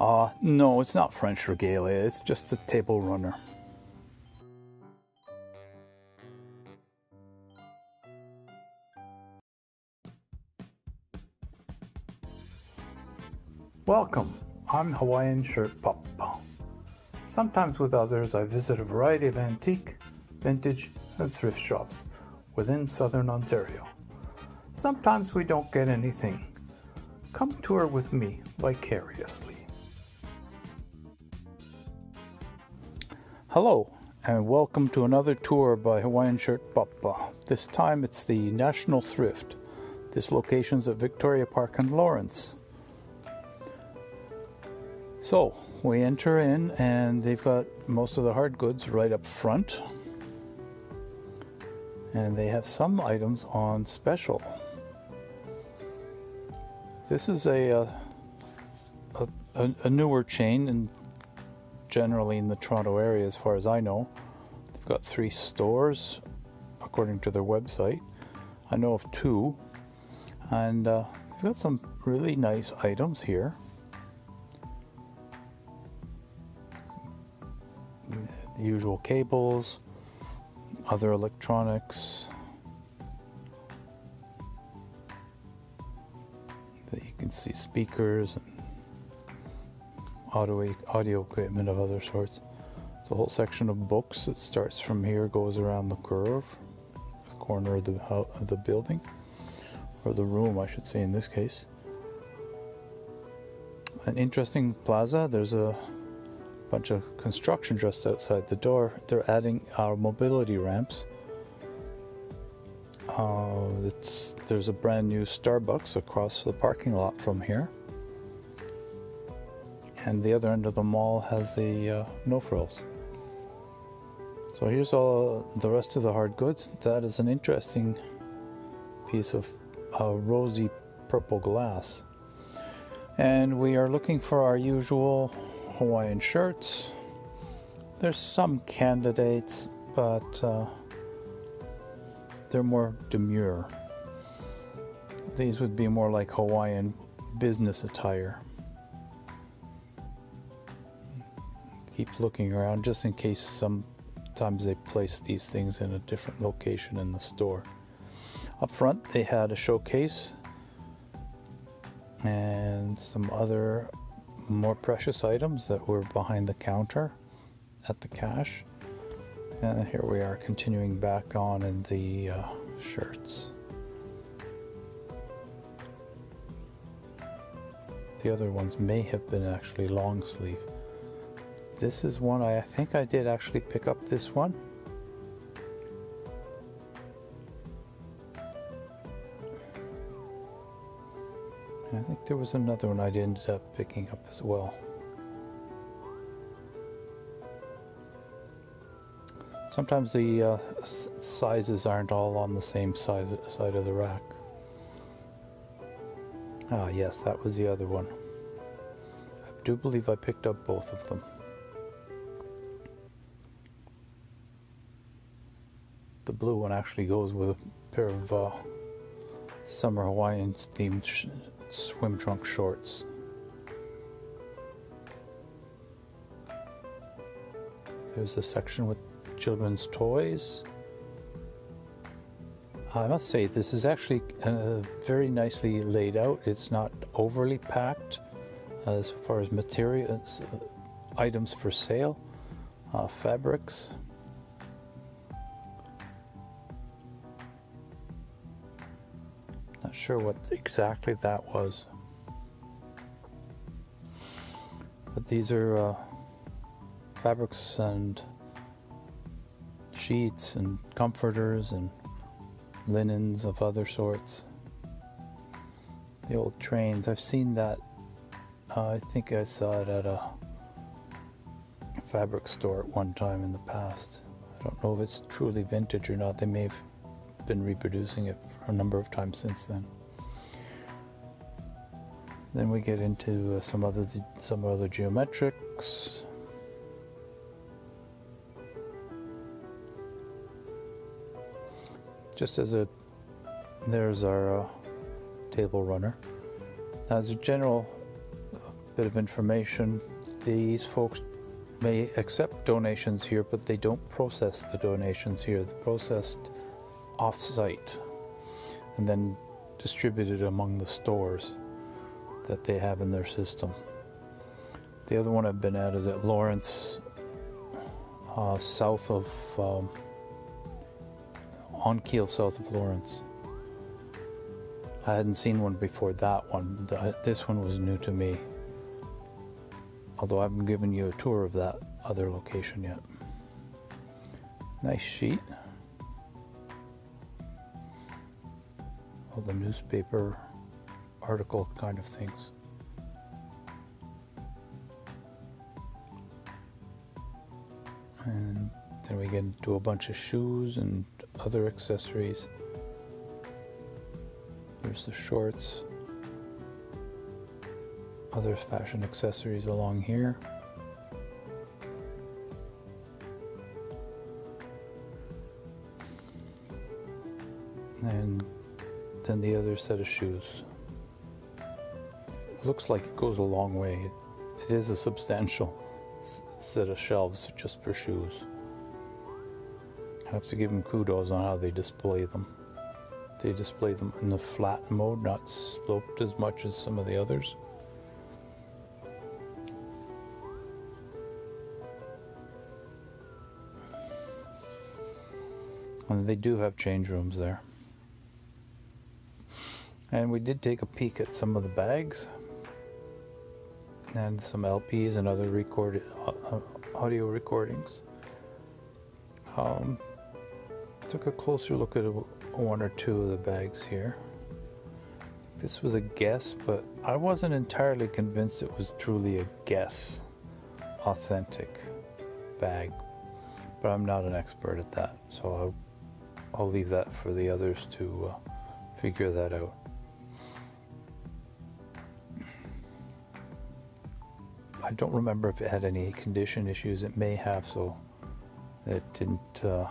Uh, no, it's not French regalia, it's just a table runner. Welcome, I'm Hawaiian Shirt Pappa. Sometimes with others, I visit a variety of antique, vintage, and thrift shops within southern Ontario. Sometimes we don't get anything. Come tour with me vicariously. Hello, and welcome to another tour by Hawaiian Shirt Pappa. This time it's the National Thrift. This location's at Victoria Park in Lawrence. So, we enter in, and they've got most of the hard goods right up front. And they have some items on special. This is a, uh, a, a, a newer chain, and generally in the Toronto area, as far as I know. They've got three stores, according to their website. I know of two, and uh, they've got some really nice items here. The usual cables, other electronics that you can see speakers and audio audio equipment of other sorts. A whole section of books that starts from here, goes around the curve, the corner of the of the building, or the room, I should say, in this case. An interesting plaza. There's a bunch of construction just outside the door. They're adding our mobility ramps. Uh, there's a brand new Starbucks across the parking lot from here. And the other end of the mall has the uh, No Frills. So here's all the rest of the hard goods. That is an interesting piece of uh, rosy purple glass. And we are looking for our usual Hawaiian shirts. There's some candidates, but uh, they're more demure. These would be more like Hawaiian business attire. Keep looking around just in case sometimes they place these things in a different location in the store. Up front, they had a showcase and some other more precious items that were behind the counter at the cash. And here we are continuing back on in the uh, shirts. The other ones may have been actually long sleeve. This is one I, I think I did actually pick up this one. I think there was another one I ended up picking up as well. Sometimes the uh, sizes aren't all on the same size, side of the rack. Ah, yes, that was the other one. I do believe I picked up both of them. The blue one actually goes with a pair of uh, summer Hawaiian themed swim trunk shorts. There's a section with children's toys. I must say, this is actually uh, very nicely laid out. It's not overly packed uh, as far as materials, uh, items for sale, uh, fabrics. Not sure what exactly that was. But these are uh, fabrics and sheets and comforters and linens of other sorts. The old trains, I've seen that. Uh, I think I saw it at a fabric store at one time in the past. I don't know if it's truly vintage or not. They may have been reproducing it a number of times since then. Then we get into uh, some other some other geometrics. Just as a there's our uh, table runner. As a general bit of information. These folks may accept donations here, but they don't process the donations here. They're processed off site and then distributed among the stores that they have in their system. The other one I've been at is at Lawrence, uh, south of, um, on Keele, south of Lawrence. I hadn't seen one before that one. The, this one was new to me. Although I haven't given you a tour of that other location yet. Nice sheet. All the newspaper article kind of things. And then we get into a bunch of shoes and other accessories. There's the shorts. Other fashion accessories along here. And then the other set of shoes. looks like it goes a long way. It, it is a substantial set of shelves just for shoes. I have to give them kudos on how they display them. They display them in the flat mode, not sloped as much as some of the others. And they do have change rooms there. And we did take a peek at some of the bags and some LPs and other recorded uh, uh, audio recordings. Um, took a closer look at one or two of the bags here. This was a Guess, but I wasn't entirely convinced it was truly a Guess, authentic bag. But I'm not an expert at that, so I'll, I'll leave that for the others to uh, figure that out. I don't remember if it had any condition issues. It may have, so it didn't uh,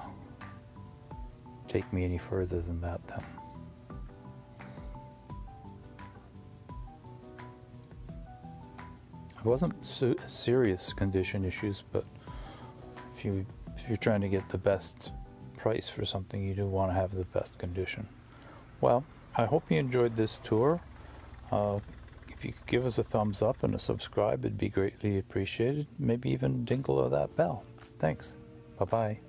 take me any further than that then. It wasn't serious condition issues, but if you if you're trying to get the best price for something, you do want to have the best condition. Well, I hope you enjoyed this tour. Uh, if you could give us a thumbs up and a subscribe, it'd be greatly appreciated. Maybe even dingle of that bell. Thanks. Bye bye.